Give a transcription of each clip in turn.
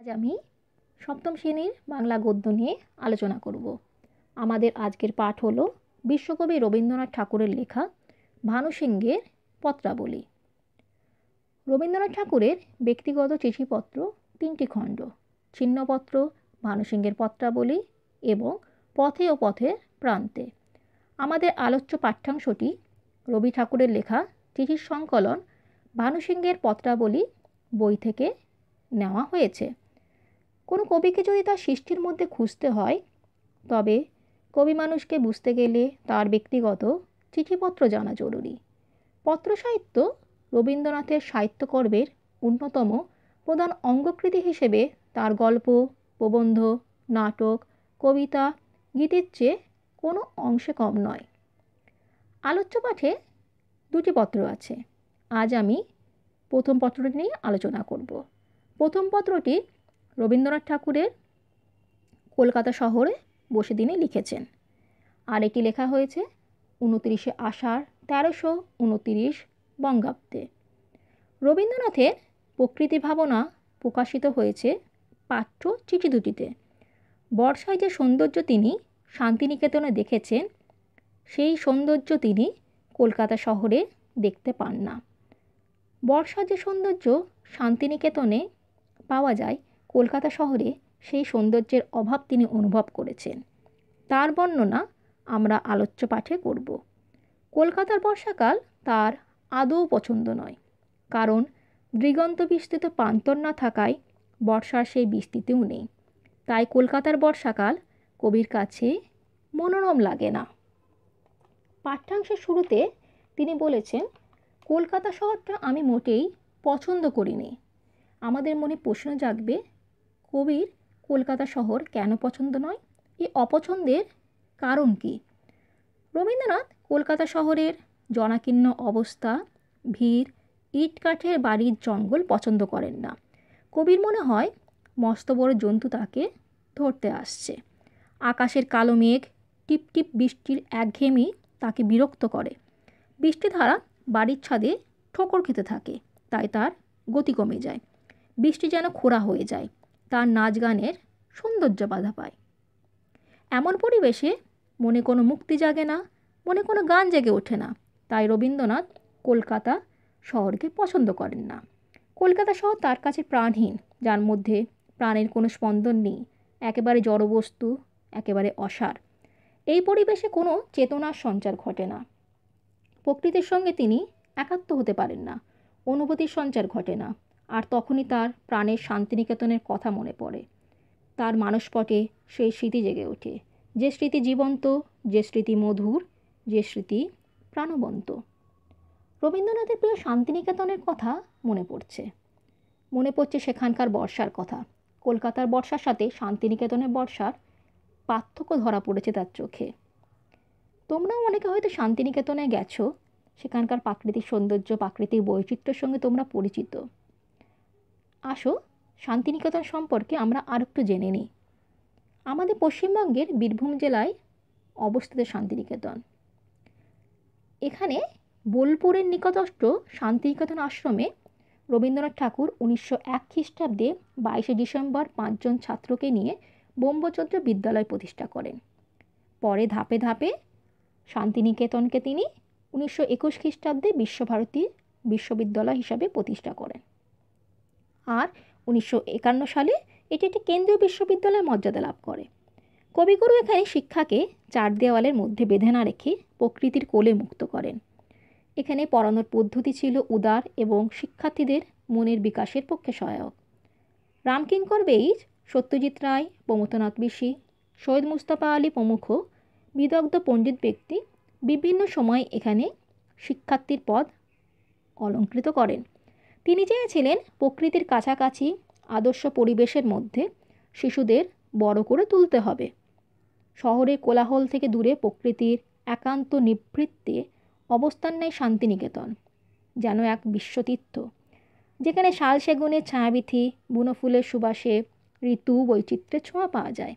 আজ আমি সপ্তম শ্রেণির বাংলা গদ্য নিয়ে আলোচনা করব। আমাদের আজকের পাঠ হলো বিশ্বকবি রবীন্দ্রনাথ ঠাকুরের লেখা ভানুসিংহের পত্রাবলী। রবীন্দ্রনাথ ঠাকুরের ব্যক্তিগত চিঠিপত্র তিনটি খণ্ড, ছিন্নপত্র ভানুসিংহের পত্রাবলী এবং পথে ও পথের প্রান্তে। আমাদের আলোচ্য পাঠ্যাংশটি রবি ঠাকুরের লেখা চিঠির সংকলন ভানুসিংহের পত্রাবলী বই থেকে নেওয়া হয়েছে। কোনো কবিকে যদি তার সৃষ্টির মধ্যে খুঁজতে হয়, তবে কবি মানুষকে বুঝতে গেলে তার ব্যক্তিগত চিঠিপত্র জানা জরুরি। পত্র সাহিত্য রবীন্দ্রনাথের সাহিত্যকর্মের অন্যতম প্রধান অঙ্গকৃতি হিসেবে তার গল্প, প্রবন্ধ, নাটক, কবিতা, গীতির চেয়ে কোনো অংশে কম নয়। আলোচ্য পাঠে দুটি পত্র আছে। আজ আমি প্রথম পত্রটি নিয়ে আলোচনা করব। প্রথম পত্রটি রবীন্দ্রনাথ ঠাকুরের কলকাতা শহরে বসে তিনি লিখেছেন। আর এটি লেখা হয়েছে উনতিরিশে আষাঢ় তেরোশো উনতিরিশ বঙ্গাব্দে। রবীন্দ্রনাথের প্রকৃতি ভাবনা প্রকাশিত হয়েছে পাঠ্য চিঠি দুটিতে। বর্ষায় যে সৌন্দর্য তিনি শান্তিনিকেতনে দেখেছেন, সেই সৌন্দর্য তিনি কলকাতা শহরে দেখতে পান না। বর্ষার যে সৌন্দর্য শান্তিনিকেতনে পাওয়া যায় কলকাতা শহরে সেই সৌন্দর্যের অভাব তিনি অনুভব করেছেন। তার বর্ণনা আমরা আলোচ্য পাঠে করব। কলকাতার বর্ষাকাল তার আদৌ পছন্দ নয়, কারণ দিগন্ত বিস্তৃত প্রান্তর না থাকায় বর্ষার সেই বিস্তৃতিও নেই। তাই কলকাতার বর্ষাকাল কবির কাছে মনোরম লাগে না। পাঠ্যাংশের শুরুতে তিনি বলেছেন, কলকাতা শহরটা আমি মোটেই পছন্দ করিনি। আমাদের মনে প্রশ্ন জাগবে কবির কলকাতা শহর কেন পছন্দ নয়? এই অপছন্দের কারণ কি? রবীন্দ্রনাথ কলকাতা শহরের জনাকীর্ণ অবস্থা, ভিড় ইট কাঠের বাড়ির জঙ্গল পছন্দ করেন না। কবির মনে হয় মস্ত বড় জন্তু তাকে ধরতে আসছে। আকাশের কালো মেঘ টিপ টিপ বৃষ্টির একঘেয়েমি তাকে বিরক্ত করে। বৃষ্টিধারা বাড়ির ছাদে ঠোকর খেতে থাকে, তাই তার গতি কমে যায়। বৃষ্টি যেন খোরা হয়ে যায়। তার নাচ গানের সৌন্দর্য বাধা পায়। এমন পরিবেশে মনে কোনো মুক্তি জাগে না, মনে কোনো গান জেগে ওঠে না। তাই রবীন্দ্রনাথ কলকাতা শহরকে পছন্দ করেন না। কলকাতা শহর তার কাছে প্রাণহীন, যার মধ্যে প্রাণের কোনো স্পন্দন নেই, একেবারে জড়বস্তু একেবারে অসার। এই পরিবেশে কোনো চেতনার সঞ্চার ঘটে না। প্রকৃতির সঙ্গে তিনি একাত্ম হতে পারেন না, অনুভূতির সঞ্চার ঘটে না। আর তখনই তার প্রাণের শান্তিনিকেতনের কথা মনে পড়ে। তার মানসপটে সেই স্মৃতি জেগে ওঠে। যে স্মৃতি জীবন্ত, যে স্মৃতি মধুর, যে স্মৃতি প্রাণবন্ত। রবীন্দ্রনাথের প্রিয় শান্তিনিকেতনের কথা মনে পড়ছে। মনে পড়ছে সেখানকার বর্ষার কথা। কলকাতার বর্ষার সাথে শান্তিনিকেতনের বর্ষার পার্থক্য ধরা পড়েছে তার চোখে। তোমরাও অনেকে হয়তো শান্তিনিকেতনে গেছো। সেখানকার প্রাকৃতিক সৌন্দর্য, প্রাকৃতিক বৈচিত্র্যের সঙ্গে তোমরা পরিচিত। আসো, শান্তিনিকেতন সম্পর্কে আমরা আর একটু জেনে নিই। আমাদের পশ্চিমবঙ্গের বীরভূম জেলায় অবস্থিত শান্তিনিকেতন। এখানে বোলপুরের নিকটস্থ শান্তিনিকেতন আশ্রমে রবীন্দ্রনাথ ঠাকুর উনিশশো এক খ্রিস্টাব্দে বাইশে ডিসেম্বর পাঁচজন ছাত্রকে নিয়ে ব্রহ্মচর্য বিদ্যালয় প্রতিষ্ঠা করেন। পরে ধাপে ধাপে শান্তিনিকেতনকে তিনি উনিশশো একুশ খ্রিস্টাব্দে বিশ্বভারতী বিশ্ববিদ্যালয় হিসাবে প্রতিষ্ঠা করেন। আর উনিশশো একান্ন সালে এটি একটি কেন্দ্রীয় বিশ্ববিদ্যালয়ের মর্যাদা লাভ করে। কবিগুরু এখানে শিক্ষাকে চার দেওয়ালের মধ্যে বেঁধে না রেখে প্রকৃতির কোলে মুক্ত করেন। এখানে পড়ানোর পদ্ধতি ছিল উদার এবং শিক্ষার্থীদের মনের বিকাশের পক্ষে সহায়ক। রামকিঙ্কর বেইজ, সত্যজিৎ রায়, প্রমথনাথ বিশি, সৈয়দ মুস্তাফা আলী প্রমুখ, বিদগ্ধ পণ্ডিত ব্যক্তি বিভিন্ন সময় এখানে শিক্ষার্থীর পদ অলঙ্কৃত করেন। তিনি চেয়েছিলেন প্রকৃতির কাছাকাছি আদর্শ পরিবেশের মধ্যে শিশুদের বড় করে তুলতে হবে। শহরে কোলাহল থেকে দূরে প্রকৃতির একান্ত নিবৃত্তে অবস্থান নেয় শান্তিনিকেতন, যেন এক বিশ্বতীর্থ, যেখানে শাল সেগুনের ছায়াবিথি বুনো ফুলের সুবাসে ঋতু বৈচিত্র্যের ছোঁয়া পাওয়া যায়।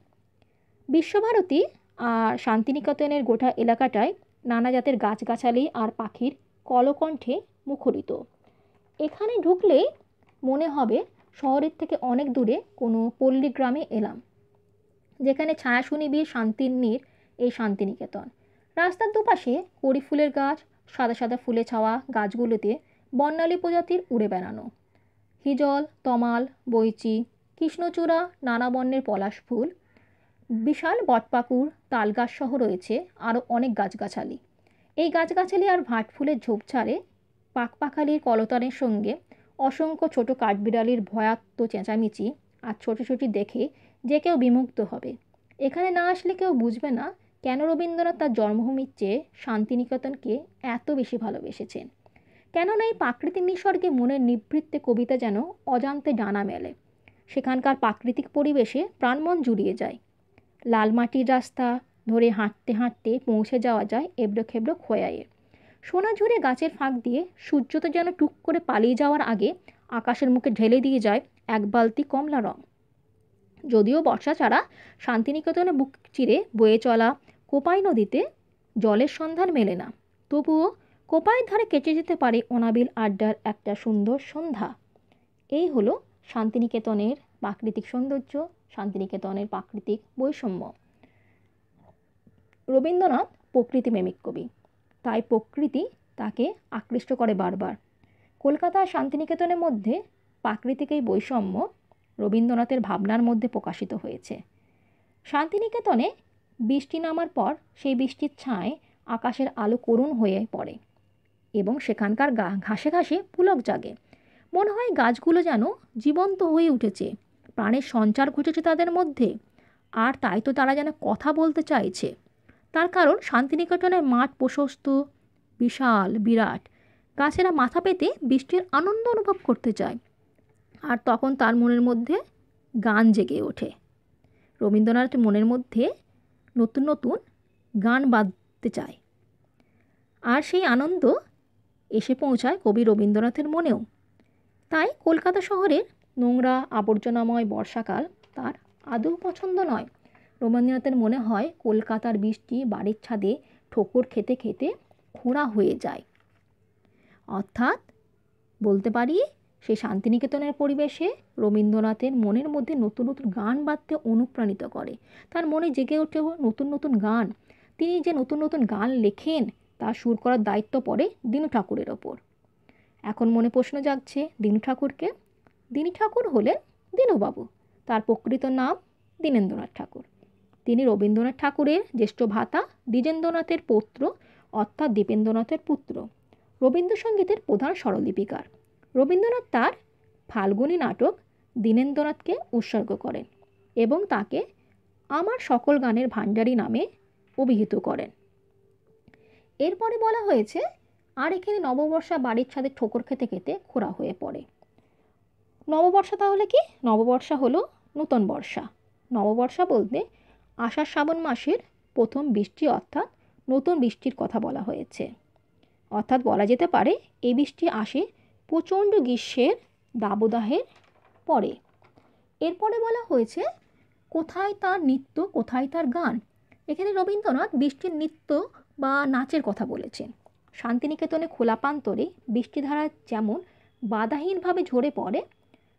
বিশ্বভারতী আর শান্তিনিকেতনের গোটা এলাকাটায় নানা জাতের গাছগাছালি আর পাখির কলকণ্ঠে মুখরিত। এখানে ঢুকলেই মনে হবে শহরের থেকে অনেক দূরে কোনো পল্লী গ্রামে এলাম, যেখানে ছায়া সুনিবিড় শান্তির নীর এই শান্তিনিকেতন। রাস্তার দুপাশে কড়ি ফুলের গাছ, সাদা সাদা ফুলে ছাওয়া গাছগুলোতে বর্ণালী প্রজাতির উড়ে বেড়ানো। হিজল, তমাল বইচি কৃষ্ণচূড়া, নানা বর্ণের পলাশ ফুল, বিশাল বটপাকুড়, তালগাছ সহ রয়েছে আরও অনেক গাছগাছালি। এই গাছগাছালি আর ভাট ফুলের ঝোপঝাড়ে পাকপাখালির কলতানের সঙ্গে অসংখ্য ছোট কাঠবিড়ালির ভয়াত্ম চেঁচামেচি আর ছোটাছুটি দেখে যে কেউ বিমুগ্ধ হবে। এখানে না আসলে কেউ বুঝবে না কেন রবীন্দ্রনাথ তার জন্মভূমির চেয়ে শান্তিনিকেতনকে এত বেশি ভালোবেসেছেন। কেননা এই প্রাকৃতিক নিসর্গে মনের নিবৃত্তে কবিতা যেন অজান্তে ডানা মেলে। সেখানকার প্রাকৃতিক পরিবেশে প্রাণমন জুড়িয়ে যায়। লাল মাটির রাস্তা ধরে হাঁটতে হাঁটতে পৌঁছে যাওয়া যায় এবড়ো খেবড়ো খোয়াইয়ে। সোনা ঝুড়ে গাছের ফাঁক দিয়ে সূর্য তো যেন টুক করে পালিয়ে যাওয়ার আগে আকাশের মুখে ঢেলে দিয়ে যায় এক বালতি কমলা রং। যদিও বর্ষা ছাড়া শান্তিনিকেতনে বুক চিরে বয়ে চলা কোপাই নদীতে জলের সন্ধান মেলে না। তবুও কোপাইয়ের ধারে কেটে যেতে পারে অনাবিল আড্ডার একটা সুন্দর সন্ধ্যা। এই হলো শান্তিনিকেতনের প্রাকৃতিক সৌন্দর্য, শান্তিনিকেতনের প্রাকৃতিক বৈষম্য। রবীন্দ্রনাথ প্রকৃতি প্রেমিক কবি। তাই প্রকৃতি তাকে আকৃষ্ট করে বারবার। কলকাতা শান্তিনিকেতনের মধ্যে প্রাকৃতিক এই বৈষম্য রবীন্দ্রনাথের ভাবনার মধ্যে প্রকাশিত হয়েছে। শান্তিনিকেতনে বৃষ্টি নামার পর সেই বৃষ্টির ছায় আকাশের আলো করুণ হয়ে পড়ে এবং সেখানকার গা, ঘাসে ঘাসে পুলক জাগে। মনে হয় গাছগুলো যেন জীবন্ত হয়ে উঠেছে, প্রাণের সঞ্চার ঘটেছে তাদের মধ্যে। আর তাই তো তারা যেন কথা বলতে চাইছে। তার কারণ শান্তিনিকেতনের মাঠ প্রশস্ত, বিশাল, বিরাট। গাছেরা মাথা পেতে বৃষ্টির আনন্দ অনুভব করতে চায়। আর তখন তার মনের মধ্যে গান জেগে ওঠে। রবীন্দ্রনাথের মনের মধ্যে নতুন নতুন গান বাঁধতে চায়। আর সেই আনন্দ এসে পৌঁছায় কবি রবীন্দ্রনাথের মনেও। তাই কলকাতা শহরের নোংরা আবর্জনাময় বর্ষাকাল তার আদৌ পছন্দ নয়। রবীন্দ্রনাথের মনে হয়, কলকাতার বৃষ্টি, বাড়ির ছাদে ঠোকর খেতে খেতে খোঁড়া হয়ে যায়। অর্থাৎ বলতে পারি, সেই শান্তিনিকেতনের পরিবেশে রবীন্দ্রনাথের মনের মধ্যে নতুন নতুন গান বাঁধতে অনুপ্রাণিত করে। তার মনে জেগে ওঠে নতুন নতুন গান। তিনি যে নতুন নতুন গান লেখেন, তা সুর করার দায়িত্ব পড়ে দীনু ঠাকুরের ওপর। এখন মনে প্রশ্ন জাগছে, দীনু ঠাকুরকে? দীনু ঠাকুর হলেন দীনুবাবু। তার প্রকৃত নাম দীনেন্দ্রনাথ ঠাকুর। তিনি রবীন্দ্রনাথ ঠাকুরের জ্যেষ্ঠ ভাতা, দ্বিজেন্দ্রনাথের পৌত্র, অর্থাৎ দীপেন্দ্রনাথের পুত্র। রবীন্দ্রসঙ্গীতের প্রধান স্বরলিপিকার। রবীন্দ্রনাথ তার ফাল্গুনী নাটক দীনেন্দ্রনাথকে উৎসর্গ করেন এবং তাকে আমার সকল গানের ভাণ্ডারী নামে অভিহিত করেন। এরপরে বলা হয়েছে, আর এখানে নববর্ষা বাড়ির ছাদে ঠোকর খেতে খেতে খোরা হয়ে পড়ে। নববর্ষা তাহলে কি? নববর্ষা হলো নূতন বর্ষা। নববর্ষা বলতে আষাঢ় শ্রাবণ মাসের প্রথম বৃষ্টি অর্থাৎ নতুন বৃষ্টির কথা বলা হয়েছে। অর্থাৎ বলা যেতে পারে, এই বৃষ্টি আসে প্রচণ্ড গ্রীষ্মের দাবদাহের পরে। এরপরে বলা হয়েছে, কোথায় তার নৃত্য, কোথায় তার গান? এখানে রবীন্দ্রনাথ বৃষ্টির নৃত্য বা নাচের কথা বলেছেন। শান্তিনিকেতনে খোলা প্রান্তরে বৃষ্টিধারা যেমন বাধাহীনভাবে ঝরে পড়ে,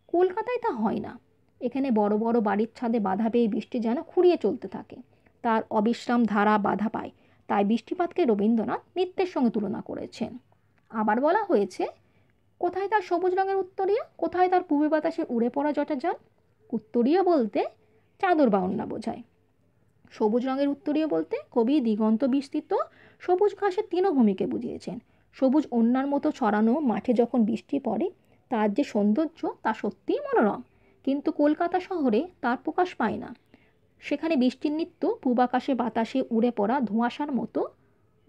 কলকাতায় তা হয় না। এখানে বড় বড় বাড়ির ছাদে বাধা পেয়ে বৃষ্টি যেন খুঁড়িয়ে চলতে থাকে। তার অবিশ্রাম ধারা বাধা পায়। তাই বৃষ্টিপাতকে রবীন্দ্রনাথ নৃত্যের সঙ্গে তুলনা করেছেন। আবার বলা হয়েছে, কোথায় তার সবুজ রঙের উত্তরীয়, কোথায় তার পূর্বে বাতাসে উড়ে পড়া জটা যান উত্তরীয় বলতে চাদর বাউন্না বোঝায়। সবুজ রঙের উত্তরীয় বলতে কবি দিগন্ত বিস্তৃত সবুজ ঘাসের তৃণভূমিকে বুঝিয়েছেন। সবুজ অন্যার মতো ছড়ানো মাঠে যখন বৃষ্টি পড়ে, তার যে সৌন্দর্য তা সত্যিই মনোরম। কিন্তু কলকাতা শহরে তার প্রকাশ পায় না। সেখানে বৃষ্টির নৃত্য পূবাকাশে বাতাসে উড়ে পড়া ধোঁয়াশার মতো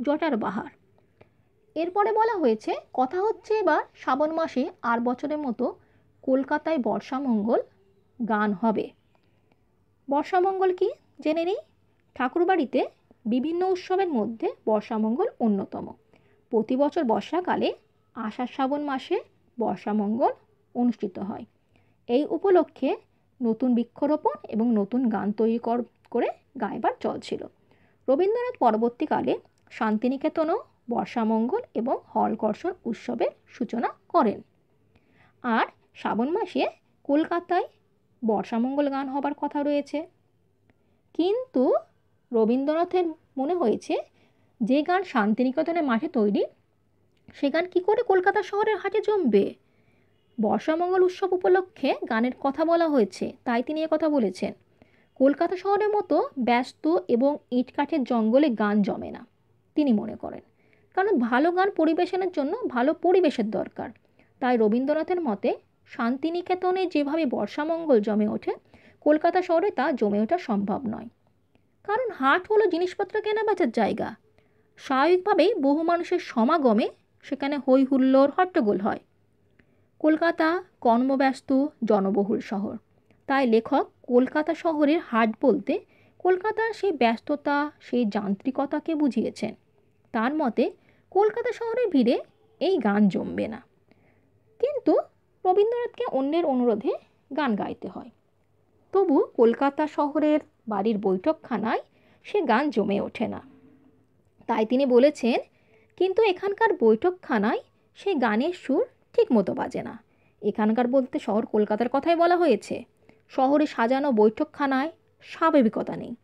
জটার বাহার। এরপরে বলা হয়েছে, কথা হচ্ছে এবার শ্রাবণ মাসে আর বছরের মতো কলকাতায় বর্ষামঙ্গল গান হবে। বর্ষামঙ্গল কি জেনে নিই? ঠাকুরবাড়িতে বিভিন্ন উৎসবের মধ্যে বর্ষামঙ্গল অন্যতম। প্রতি বছর বর্ষাকালে আষাঢ় শ্রাবণ মাসে বর্ষামঙ্গল অনুষ্ঠিত হয়। এই উপলক্ষে নতুন বৃক্ষরোপণ এবং নতুন গান তৈরি করে গাইবার চলছিল রবীন্দ্রনাথ পরবর্তীকালে শান্তিনিকেতনও বর্ষামঙ্গল এবং হলকর্ষণ উৎসবের সূচনা করেন। আর শ্রাবণ মাসে কলকাতায় বর্ষামঙ্গল গান হবার কথা রয়েছে। কিন্তু রবীন্দ্রনাথের মনে হয়েছে যে গান শান্তিনিকেতনের মাঠে তৈরি, সে গান কী করে কলকাতা শহরের হাটে জমবে? বর্ষামঙ্গল উৎসব উপলক্ষে গানের কথা বলা হয়েছে, তাই তিনি কথা বলেছেন। কলকাতা শহরের মতো ব্যস্ত এবং ইটকাঠের জঙ্গলে গান জমে না, তিনি মনে করেন। কারণ ভালো গান পরিবেশনের জন্য ভালো পরিবেশের দরকার। তাই রবীন্দ্রনাথের মতে, শান্তিনিকেতনে যেভাবে বর্ষামঙ্গল জমে ওঠে, কলকাতা শহরে তা জমে ওঠা সম্ভব নয়। কারণ হাট হলো জিনিসপত্র কেনা বেচার জায়গা। স্বাভাবিকভাবেই বহু মানুষের সমাগমে সেখানে হৈ হুল্লোড় হট্টগোল হয়। কলকাতা কর্মব্যস্ত জনবহুল শহর। তাই লেখক কলকাতা শহরের হাট বলতে কলকাতার সেই ব্যস্ততা, সেই যান্ত্রিকতাকে বুঝিয়েছেন। তার মতে কলকাতা শহরের ভিড়ে এই গান জমবে না। কিন্তু রবীন্দ্রনাথকে অন্যের অনুরোধে গান গাইতে হয়। তবু কলকাতা শহরের বাড়ির বৈঠকখানায় সে গান জমে ওঠে না। তাই তিনি বলেছেন, কিন্তু এখানকার বৈঠকখানায় সে গানের সুর ঠিক মতো বাজে না। এখানকার বলতে শহর কলকাতার কথাই বলা হয়েছে। শহরে সাজানো বৈঠকখানায় স্বাভাবিকতা নেই।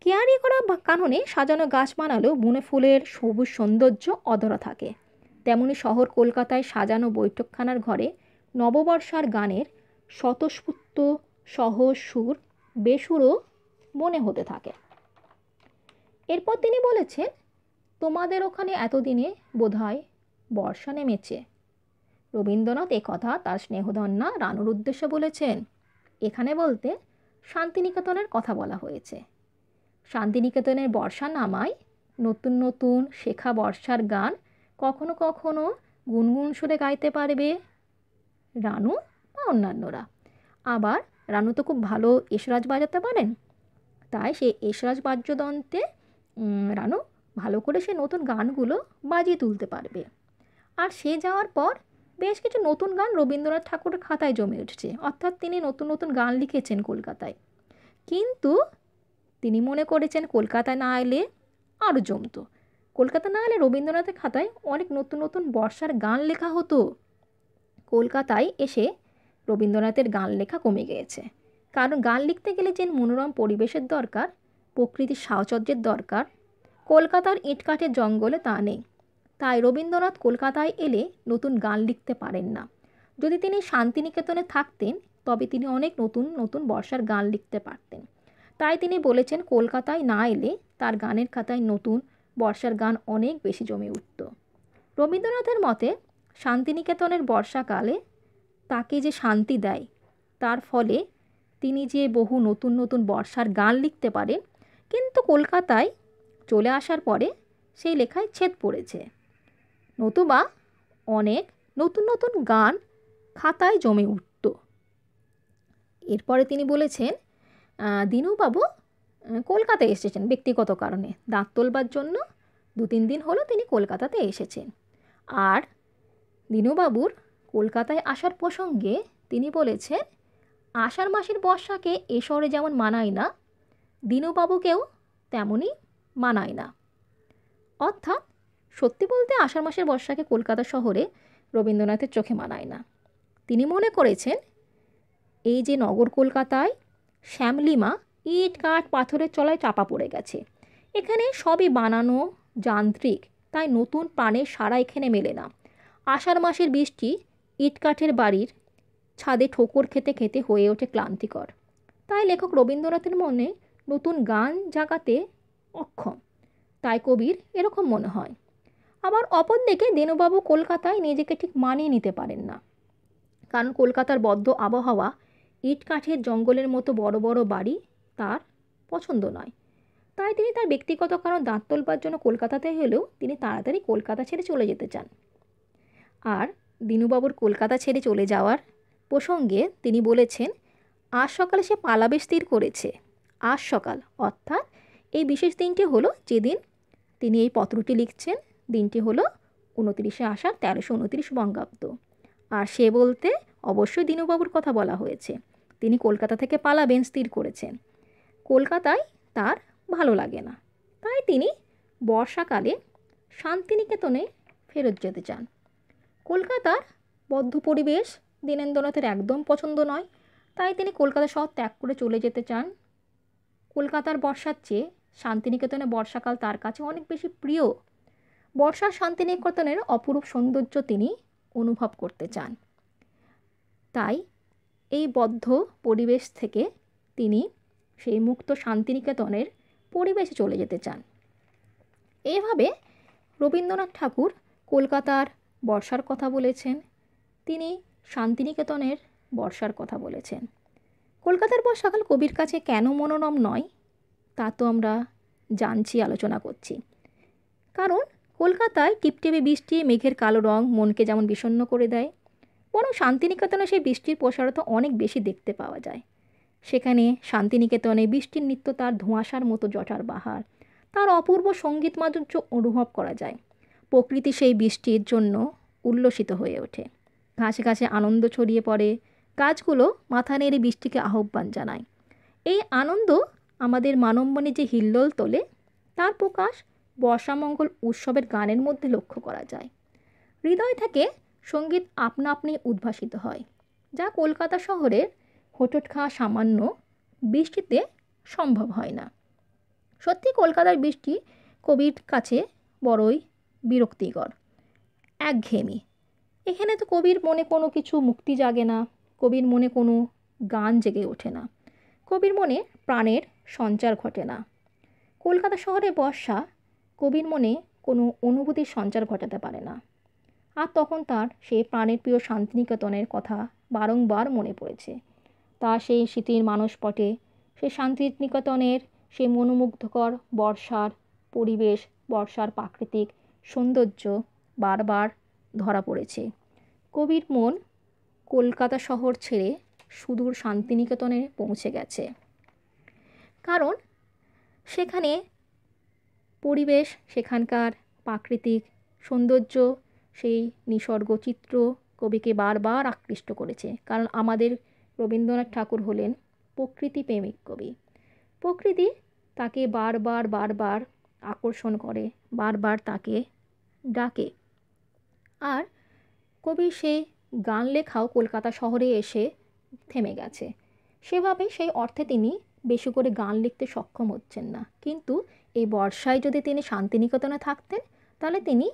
কেয়ারি করা কাননে সাজানো গাছ বানালেও বনে ফুলের সবুজ সৌন্দর্য অধরা থাকে। তেমনি শহর কলকাতায় সাজানো বৈঠকখানার ঘরে নববর্ষার গানের স্বতঃস্ফূর্ত সহজ সুর, বেসুরও মনে হতে থাকে। এরপর তিনি বলেছেন, তোমাদের ওখানে এতদিনে বোধহয় বর্ষা নেমেছে। রবীন্দ্রনাথ কথা তার স্নেহধন্যা রানুর উদ্দেশ্যে বলেছেন। এখানে বলতে শান্তিনিকেতনের কথা বলা হয়েছে। শান্তিনিকেতনের বর্ষা নামায় নতুন নতুন শেখা বর্ষার গান কখনো কখনো গুনগুন সুরে গাইতে পারবে রানু বা অন্যান্যরা। আবার রানু তো খুব ভালো এসরাজ বাজাতে পারেন। তাই সে এসরাজ বাদ্যযন্ত্রে রানু ভালো করে সে নতুন গানগুলো বাজিয়ে তুলতে পারবে। আর সে যাওয়ার পর বেশ কিছু নতুন গান রবীন্দ্রনাথ ঠাকুরের খাতায় জমে উঠছে। অর্থাৎ তিনি নতুন নতুন গান লিখেছেন কলকাতায়। কিন্তু তিনি মনে করেছেন কলকাতায় না এলে আরও জমতো। কলকাতা না এলে রবীন্দ্রনাথের খাতায় অনেক নতুন নতুন বর্ষার গান লেখা হতো। কলকাতায় এসে রবীন্দ্রনাথের গান লেখা কমে গিয়েছে কারণ গান লিখতে গেলে যে মনোরম পরিবেশের দরকার, প্রকৃতির সাহচর্যের দরকার, কলকাতার ইটকাঠের জঙ্গলে তা নেই। তাই রবীন্দ্রনাথ কলকাতায় এলে নতুন গান লিখতে পারেন না। যদি তিনি শান্তিনিকেতনে থাকতেন, তবে তিনি অনেক নতুন নতুন বর্ষার গান লিখতে পারতেন। তাই তিনি বলেছেন, কলকাতায় না এলে তার গানের খাতায় নতুন বর্ষার গান অনেক বেশি জমে উঠত। রবীন্দ্রনাথের মতে, শান্তিনিকেতনের বর্ষাকালে তাকে যে শান্তি দেয়, তার ফলে তিনি যে বহু নতুন নতুন বর্ষার গান লিখতে পারেন, কিন্তু কলকাতায় চলে আসার পরে সেই লেখায় ছেদ পড়েছে। নতুবা অনেক নতুন নতুন গান খাতায় জমে উঠত। এরপরে তিনি বলেছেন দিনুবাবু কলকাতায় এসেছেন ব্যক্তিগত কারণে। দাঁত তোলবার জন্য দু তিন দিন হলো তিনি কলকাতাতে এসেছেন। আর দিনুবাবুর কলকাতায় আসার প্রসঙ্গে তিনি বলেছেন, আষাঢ় মাসের বর্ষাকে এ শহরে যেমন মানায় না, দিনুবাবুকেও তেমনই মানায় না। অর্থাৎ সত্যি বলতে আষাঢ় মাসের বর্ষাকে কলকাতা শহরে রবীন্দ্রনাথের চোখে মানায় না। তিনি মনে করেছেন, এই যে নগর কলকাতায় শ্যামলিমা ইট, কাঠ, পাথরের চলায় চাপা পড়ে গেছে, এখানে সবই বানানো যান্ত্রিক, তাই নতুন প্রাণের সারা এখানে মেলে না। আষাঢ় মাসের বৃষ্টি ইটকাঠের বাড়ির ছাদে ঠোকর খেতে খেতে হয়ে ওঠে ক্লান্তিকর। তাই লেখক রবীন্দ্রনাথের মনে নতুন গান জাগাতে অক্ষম, তাই কবির এরকম মনে হয়। আবার অপরদিকে দেনুবাবু কলকাতায় নিজেকে ঠিক মানিয়ে নিতে পারেন না। কারণ কলকাতার বদ্ধ আবহাওয়া ইট কাঠের জঙ্গলের মতো বড় বড় বাড়ি তার পছন্দ নয়। তাই তিনি তার ব্যক্তিগত কারণ দাঁত তোলবার জন্য কলকাতাতে হলেও তিনি তাড়াতাড়ি কলকাতা ছেড়ে চলে যেতে চান। আর দিনুবাবুর কলকাতা ছেড়ে চলে যাওয়ার প্রসঙ্গে তিনি বলেছেন, আজ সকালে সে পালাবে স্থির করেছে। আজ সকাল। অর্থাৎ এই বিশেষ দিনটি হলো যেদিন তিনি এই পত্রটি লিখছেন দিনটি হলো উনতিরিশে আষাঢ় তেরোশো উনতিরিশ বঙ্গাব্দ। আর সে বলতে অবশ্যই দিনুবাবুর কথা বলা হয়েছে। তিনি কলকাতা থেকে পালাবেন, স্থির করেছেন। কলকাতায় তার ভালো লাগে না। তাই তিনি বর্ষাকালে শান্তিনিকেতনে ফেরত যেতে চান। কলকাতার বদ্ধ পরিবেশ দীনেন্দ্রনাথের একদম পছন্দ নয়। তাই তিনি কলকাতা শহর ত্যাগ করে চলে যেতে চান। কলকাতার বর্ষার চেয়ে শান্তিনিকেতনে বর্ষাকাল তার কাছে অনেক বেশি প্রিয়। বর্ষার শান্তিনিকেতনের অপরূপ সৌন্দর্য তিনি অনুভব করতে চান। তাই এই বদ্ধ পরিবেশ থেকে তিনি সেই মুক্ত শান্তিনিকেতনের পরিবেশে চলে যেতে চান। এভাবে রবীন্দ্রনাথ ঠাকুর কলকাতার বর্ষার কথা বলেছেন, তিনি শান্তিনিকেতনের বর্ষার কথা বলেছেন। কলকাতার বর্ষাকাল কবির কাছে কেন মনোরম নয় তা তো আমরা জানছি, আলোচনা করছি। কারণ কলকাতায় টিপটিপে বৃষ্টি, মেঘের কালো রং মনকে যেমন বিষণ্ণ করে দেয়, বরং শান্তিনিকেতনে সেই বৃষ্টির প্রসারতা অনেক বেশি দেখতে পাওয়া যায়। সেখানে শান্তিনিকেতনে বৃষ্টির নৃত্য তার ধোঁয়াশার মতো জটার বাহার, তার অপূর্ব সংগীত মাধুর্য অনুভব করা যায়। প্রকৃতি সেই বৃষ্টির জন্য উল্লসিত হয়ে ওঠে। ঘাসে ঘাসে আনন্দ ছড়িয়ে পড়ে, গাছগুলো মাথা নেড়ে বৃষ্টিকে আহ্বান জানায়। এই আনন্দ আমাদের মানবমনে যে হিল্লোল তোলে, তার প্রকাশ বর্ষামঙ্গল উৎসবের গানের মধ্যে লক্ষ্য করা যায়। হৃদয় থেকে সংগীত আপনা আপনি উদ্ভাসিত হয়, যা কলকাতা শহরের হোঁচট খাওয়া সামান্য বৃষ্টিতে সম্ভব হয় না। সত্যি কলকাতার বৃষ্টি কবির কাছে বড়ই বিরক্তিকর, একঘেয়েমি। এখানে তো কবির মনে কোনো কিছু মুক্তি জাগে না, কবির মনে কোনো গান জেগে ওঠে না, কবির মনে প্রাণের সঞ্চার ঘটে না। কলকাতা শহরে বর্ষা কবির মনে কোনো অনুভূতির সঞ্চার ঘটাতে পারে না। আর তখন তার সেই প্রাণের প্রিয় শান্তিনিকেতনের কথা বারংবার মনে পড়েছে। তার সেই স্মৃতির মানসপটে, সেই শান্তিনিকেতনের সেই মনোমুগ্ধকর বর্ষার পরিবেশ, বর্ষার প্রাকৃতিক সৌন্দর্য বারবার ধরা পড়েছে। কবির মন কলকাতা শহর ছেড়ে সুদূর শান্তিনিকেতনে পৌঁছে গেছে। কারণ সেখানে পরিবেশ, সেখানকার প্রাকৃতিক সৌন্দর্য, সেই নিসর্গ চিত্র কবিকে বারবার আকৃষ্ট করেছে। কারণ আমাদের রবীন্দ্রনাথ ঠাকুর হলেন প্রকৃতি প্রেমিক কবি। প্রকৃতি তাকে বারবার বারবার আকর্ষণ করে, বারবার তাকে ডাকে। আর কবি সেই গান লেখাও কলকাতা শহরে এসে থেমে গেছে। সেভাবে সেই অর্থে তিনি বেশি করে গান লিখতে সক্ষম হচ্ছেন না। কিন্তু এই বর্ষায় যদি তিনি শান্তিনিকেতনে থাকতেন, তাহলে তিনি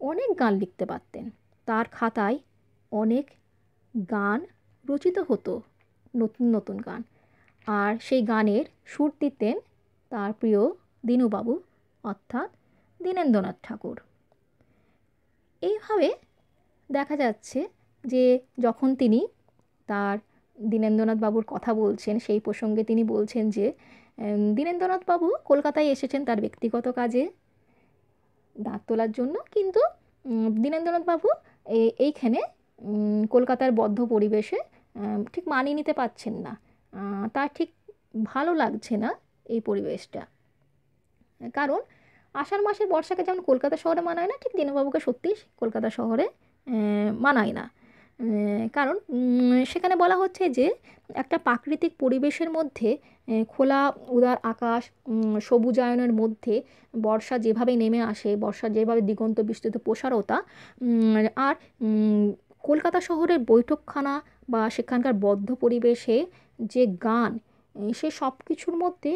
অনেক গান লিখতে পারতেন। তার খাতায় অনেক গান রচিত হতো, নতুন নতুন গান। আর সেই গানের সুর দিতেন তার প্রিয় দীনুবাবু, অর্থাৎ দীনেন্দ্রনাথ ঠাকুর। এইভাবে দেখা যাচ্ছে যে যখন তিনি তার দীনেন্দ্রনাথ বাবুর কথা বলছেন, সেই প্রসঙ্গে তিনি বলছেন যে দীনেন্দ্রনাথ বাবু কলকাতায় এসেছেন তার ব্যক্তিগত কাজে। দাঁত তোলার জন্য কিন্তু দীনেন্দ্রনাথ বাবু এইখানে কলকাতার বদ্ধ পরিবেশে ঠিক মানিয়ে নিতে পারছেন না। তার ঠিক ভালো লাগছে না এই পরিবেশটা। কারণ আষাঢ় মাসের বর্ষাকে যেমন কলকাতা শহরে মানায় না, ঠিক দীনবাবুকে সত্যিই কলকাতা শহরে মানায় না। কারণ সেখানে বলা হচ্ছে যে একটা প্রাকৃতিক পরিবেশের মধ্যে খোলা, উদার আকাশ সবুজায়নের মধ্যে বর্ষা যেভাবে নেমে আসে, বর্ষা যেভাবে দিগন্ত বিস্তৃত প্রসারতা আর কলকাতা শহরের বৈঠকখানা বা সেখানকার বদ্ধ পরিবেশে যে গান সে সব কিছুর মধ্যে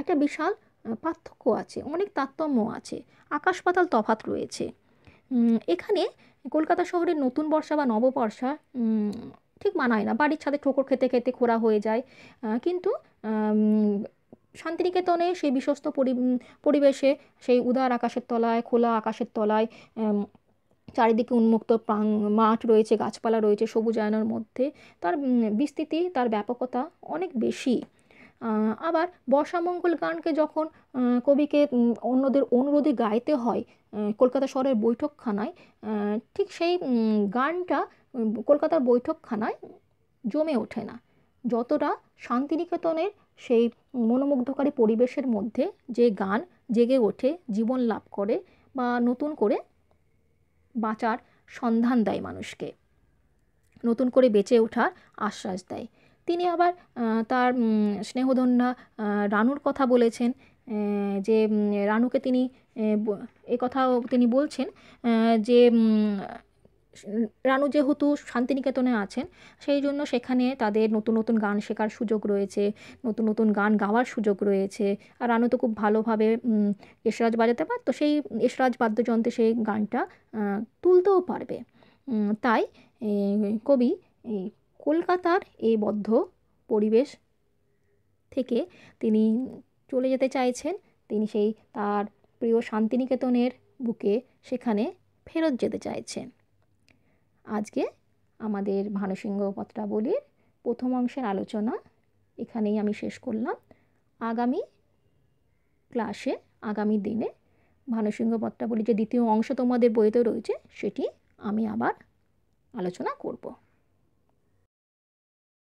একটা বিশাল পার্থক্য আছে, অনেক তারতম্য আছে, আকাশ পাতাল তফাত রয়েছে। এখানে কলকাতা শহরের নতুন বর্ষা বা নববর্ষা ঠিক মানায় না। বাড়ির ছাদে ঠোকর খেতে খেতে খোরা হয়ে যায়। কিন্তু শান্তিনিকেতনে সেই বিশ্বস্ত পরিবেশে সেই উদার আকাশের তলায়, খোলা আকাশের তলায় চারিদিকে উন্মুক্ত প্রাং, মাঠ রয়েছে, গাছপালা রয়েছে সবুজায়নের মধ্যে। তার বিস্তৃতি, তার ব্যাপকতা অনেক বেশি। আবার বর্ষামঙ্গল গানকে যখন কবিকে অন্যদের অনুরোধে গাইতে হয় কলকাতা শহরের বৈঠকখানায় ঠিক সেই গানটা কলকাতার বৈঠকখানায় জমে ওঠে না। যতটা শান্তিনিকেতনের সেই মনোমুগ্ধকারী পরিবেশের মধ্যে যে গান জেগে ওঠে, জীবন লাভ করে বা নতুন করে বাঁচার সন্ধান দেয় মানুষকে, নতুন করে বেঁচে ওঠার আশ্বাস দেয়। তিনি আবার তার স্নেহধন্যা রানুর কথা বলেছেন যে রানুকে তিনি, এ কথাও তিনি বলছেন যে রানু যেহেতু শান্তিনিকেতনে আছেন, সেই জন্য সেখানে তাদের নতুন নতুন গান শেখার সুযোগ রয়েছে, নতুন নতুন গান গাওয়ার সুযোগ রয়েছে। আর রানু তো খুব ভালোভাবে এসরাজ বাজাতে পারতো সেই এসরাজ বাদ্যযন্ত্রে সেই গানটা তুলতেও পারবে। তাই কবি, এই কলকাতার এই বদ্ধ পরিবেশ থেকে তিনি চলে যেতে চাইছেন। তিনি সেই তার প্রিয় শান্তিনিকেতনের বুকে সেখানে ফেরত যেতে চাইছেন। আজকে আমাদের ভানুসিংহ পত্রাবলীর প্রথম অংশের আলোচনা এখানেই আমি শেষ করলাম। আগামী ক্লাসে, আগামী দিনে ভানুসিংহ পত্রাবলীর যে দ্বিতীয় অংশ তোমাদের বইতে রয়েছে, সেটি আমি আবার আলোচনা করব।